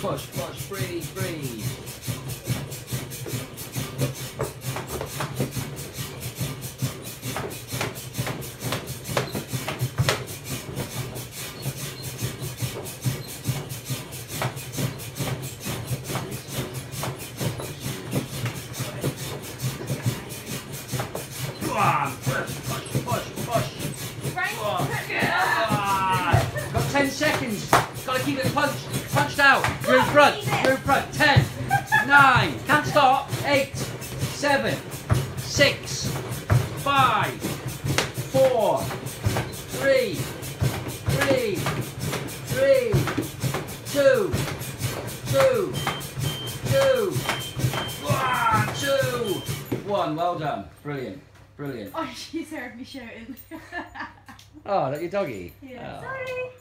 push, push, breathe, breathe. On, push, push, push, push. Frank, on. Ah, Got 10 seconds. Got to keep it punched. Out. You're front. You're front. 10, 9, can't stop. 8, 7, 6, 5, 4, 3, 3, 3, 2, 2, 2, 1, 2, 1. Well done. Brilliant. Brilliant. Oh, she's heard me shouting. Oh, that your doggy? yeah. Oh. Sorry.